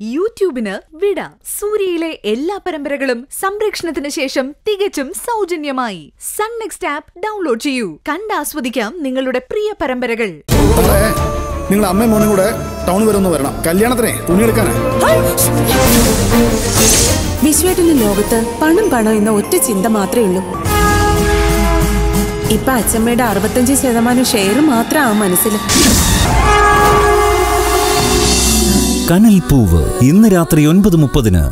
യൂട്യൂബിന് വിട. സൂര്യയിലെ എല്ലാ പരമ്പരകളും സംരക്ഷണത്തിന് ശേഷം തികച്ചും സൗജന്യമായി. സൺ നെക്സ്റ്റ് ആപ്പ് ഡൗൺലോഡ് ചെയ്യൂ. കണ്ടാസ്വദിക്കാം നിങ്ങളുടെ പ്രിയ പരമ്പരകൾ. നിങ്ങൾ അമ്മയും മോനും കൂടെ ടൗൺ വരെ ഒന്ന് വരണം. കല്യാണത്തിനെ തുണിയെടുക്കാനാ വിശ്വേട്ടന്റെ ലോകത്ത് പണം പണം എന്ന ഒറ്റ ചിന്ത മാത്രമേ ഉള്ളൂ. ഇപ്പൊ അച്ഛമ്മയുടെ അറുപത്തഞ്ച് ശതമാനം ഷെയർ മാത്രം ആ മനസ്സിൽ കനൽ പൂവ് ഇന്ന് രാത്രി ഒൻപത് മുപ്പതിന്